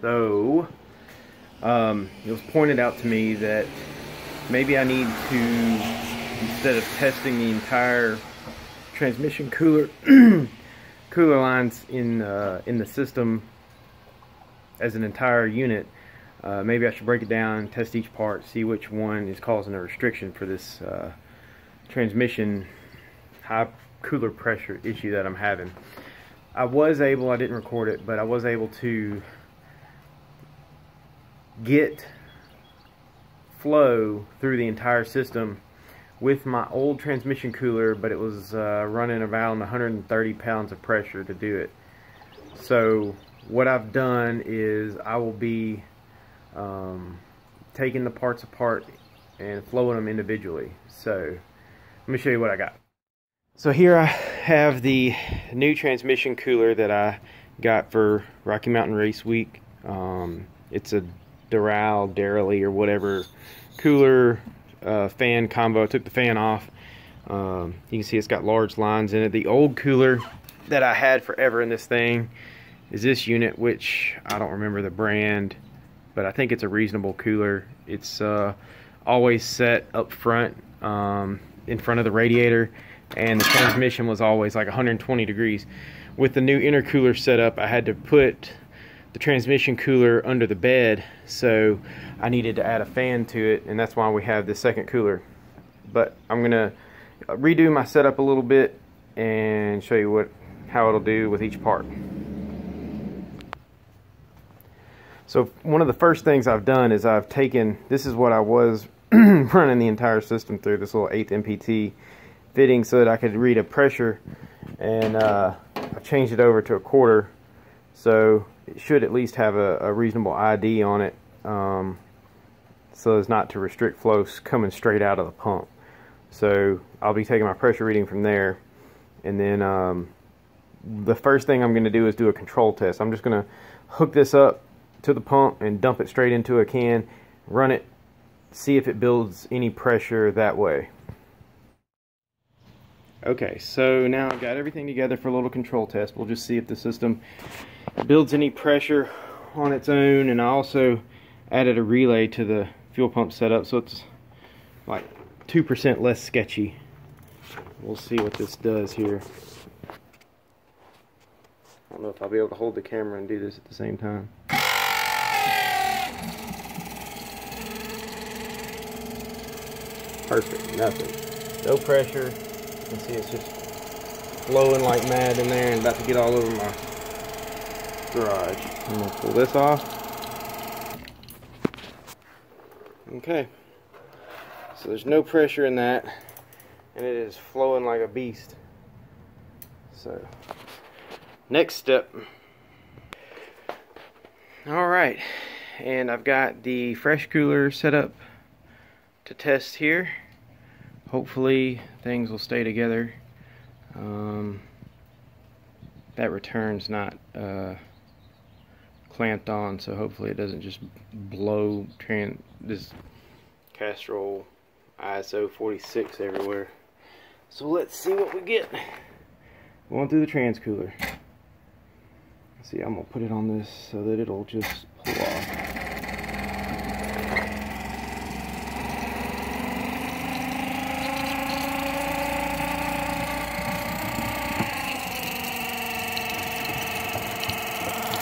So, um, it was pointed out to me that maybe I need to, instead of testing the entire transmission cooler cooler lines in uh, in the system as an entire unit, uh, maybe I should break it down, test each part, see which one is causing a restriction for this uh, transmission high cooler pressure issue that I'm having. I was able, I didn't record it, but I was able to get flow through the entire system with my old transmission cooler, but it was uh, running around 130 pounds of pressure to do it. So what I've done is I will be um, taking the parts apart and flowing them individually. So let me show you what I got. So here I have the new transmission cooler that I got for Rocky Mountain Race Week. Um, it's a Doral, Darrelly, or whatever cooler uh, fan combo. I took the fan off. Um, you can see it's got large lines in it. The old cooler that I had forever in this thing is this unit, which I don't remember the brand, but I think it's a reasonable cooler. It's uh, always set up front um, in front of the radiator, and the transmission was always like 120 degrees. With the new intercooler setup, I had to put the transmission cooler under the bed so I needed to add a fan to it and that's why we have this second cooler. But I'm gonna redo my setup a little bit and show you what how it'll do with each part. So one of the first things I've done is I've taken this is what I was running the entire system through this little 8th MPT fitting so that I could read a pressure and uh, I changed it over to a quarter. So it should at least have a, a reasonable ID on it um, so as not to restrict flows coming straight out of the pump. So I'll be taking my pressure reading from there and then um, the first thing I'm going to do is do a control test. I'm just going to hook this up to the pump and dump it straight into a can, run it, see if it builds any pressure that way. Okay, so now I've got everything together for a little control test. We'll just see if the system builds any pressure on its own and I also added a relay to the fuel pump setup so it's like 2% less sketchy. We'll see what this does here. I don't know if I'll be able to hold the camera and do this at the same time. Perfect, nothing. No pressure. You can see it's just flowing like mad in there and about to get all over my garage. I'm going to pull this off. Okay. So there's no pressure in that. And it is flowing like a beast. So, next step. Alright. And I've got the fresh cooler set up to test here. Hopefully things will stay together. Um, that return's not uh, clamped on so hopefully it doesn't just blow this Castrol ISO 46 everywhere. So let's see what we get. Going through the trans cooler. See I'm gonna put it on this so that it'll just pull off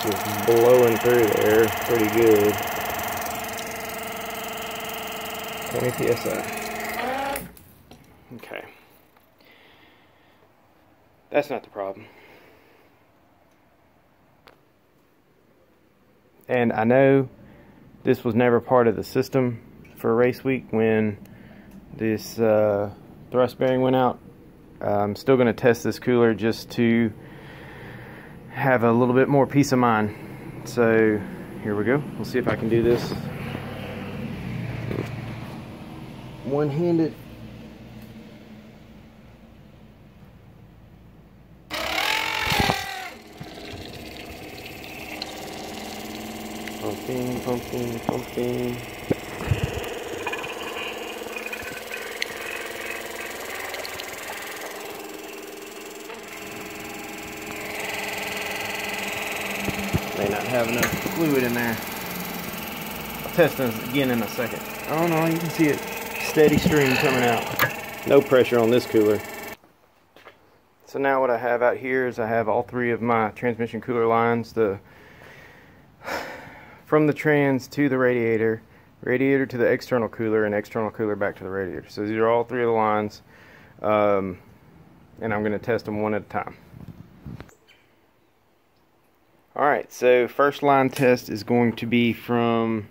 just blowing through there pretty good. 20 psi. Okay. That's not the problem. And I know this was never part of the system for race week when this uh, thrust bearing went out. I'm still going to test this cooler just to have a little bit more peace of mind. So here we go. We'll see if I can do this one-handed. Pumping, pumping, pumping. may not have enough fluid in there. I'll test this again in a second. Oh no, you can see it. Steady stream coming out. No pressure on this cooler. So now what I have out here is I have all three of my transmission cooler lines. The From the trans to the radiator, radiator to the external cooler, and external cooler back to the radiator. So these are all three of the lines. Um, and I'm going to test them one at a time. Alright, so first line test is going to be from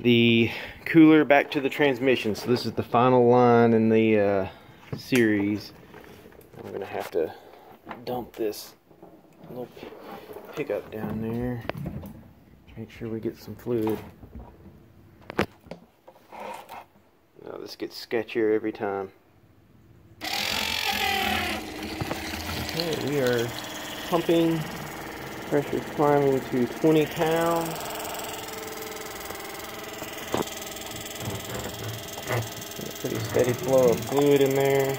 the cooler back to the transmission. So this is the final line in the uh, series. I'm going to have to dump this little pickup down there. Make sure we get some fluid. Now this gets sketchier every time. Okay, we are pumping Pressure climbing to 20 pounds. Pretty steady flow of fluid in there.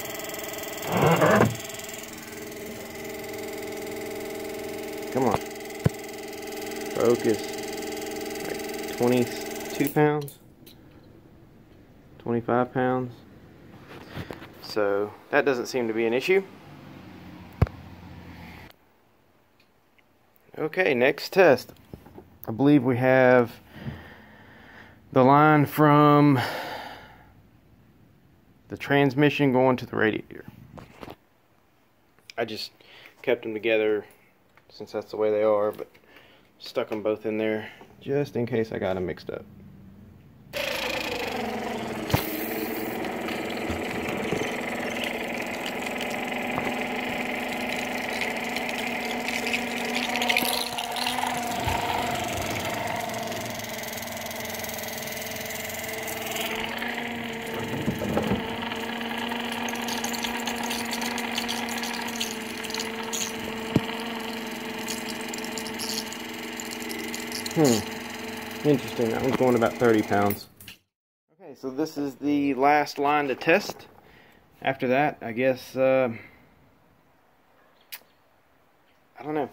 Come on. Focus. Like 22 pounds. 25 pounds. So that doesn't seem to be an issue. Okay, next test. I believe we have the line from the transmission going to the radiator. I just kept them together since that's the way they are, but stuck them both in there just in case I got them mixed up. 'That one's going about 30 pounds. Okay, so this is the last line to test. After that, I guess, uh, I don't know.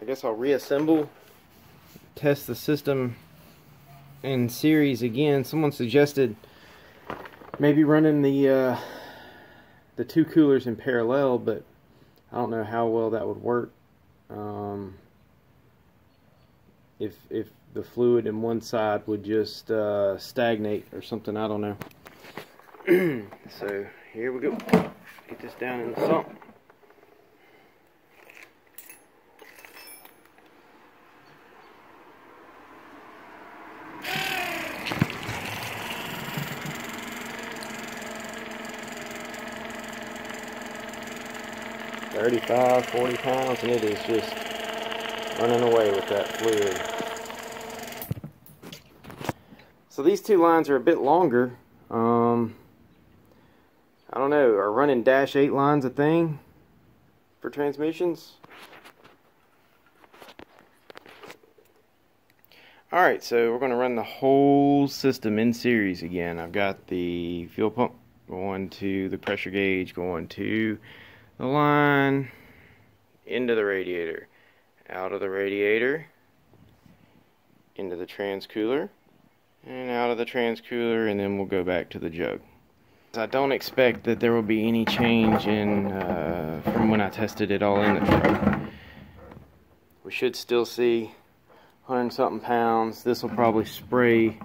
I guess I'll reassemble, test the system in series again. Someone suggested maybe running the uh, the two coolers in parallel, but I don't know how well that would work. Um, if if the fluid in one side would just uh, stagnate or something. I don't know. so here we go. Get this down in the sump. Thirty-five, forty pounds, and it is just running away with that fluid. So these two lines are a bit longer. Um, I don't know, are running dash 8 lines a thing for transmissions? Alright, so we're going to run the whole system in series again. I've got the fuel pump going to the pressure gauge, going to the line, into the radiator, out of the radiator, into the transcooler, and out of the transcooler and then we'll go back to the jug. I don't expect that there will be any change in uh, from when I tested it all in the truck. We should still see 100 something pounds. This will probably spray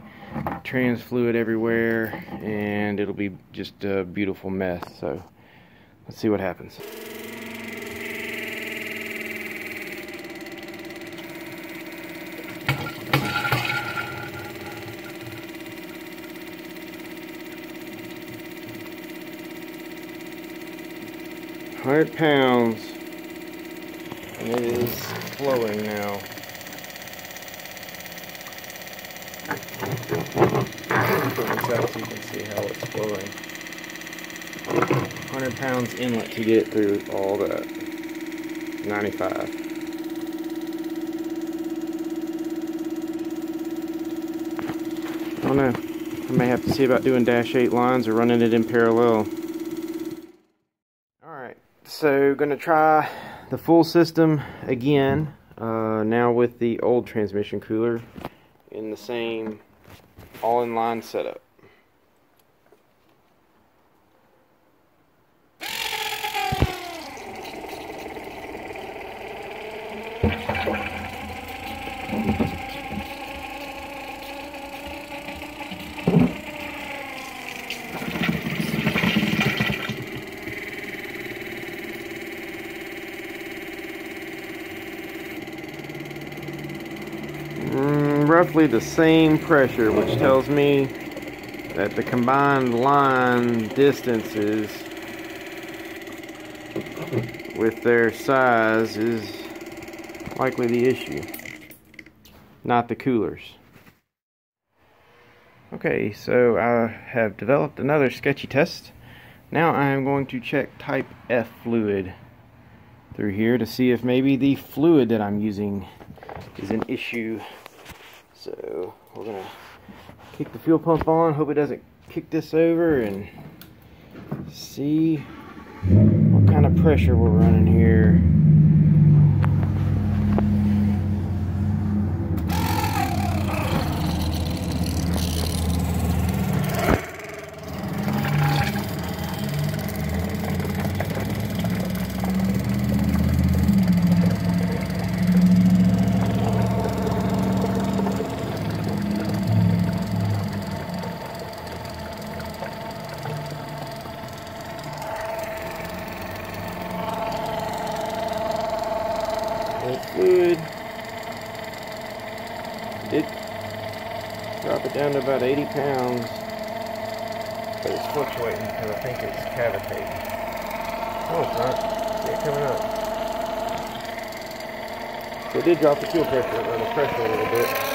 trans fluid everywhere and it'll be just a beautiful mess. So let's see what happens. 100 pounds and it is flowing now. out so you can see how it's flowing. 100 pounds inlet to get it through all that. 95. I don't know. I may have to see about doing dash 8 lines or running it in parallel. So going to try the full system again. uh, now with the old transmission cooler in the same all-in-line setup. Roughly the same pressure, which tells me that the combined line distances with their size is likely the issue, not the coolers. Okay, so I have developed another sketchy test. Now I am going to check type F fluid through here to see if maybe the fluid that I'm using is an issue. So we're gonna kick the fuel pump on, hope it doesn't kick this over and see what kind of pressure we're running here. That's good. Did drop it down to about 80 pounds, but it's fluctuating because I think it's cavitating. Oh, it's not. See it coming up. So it did drop the fuel pressure or the pressure a little bit.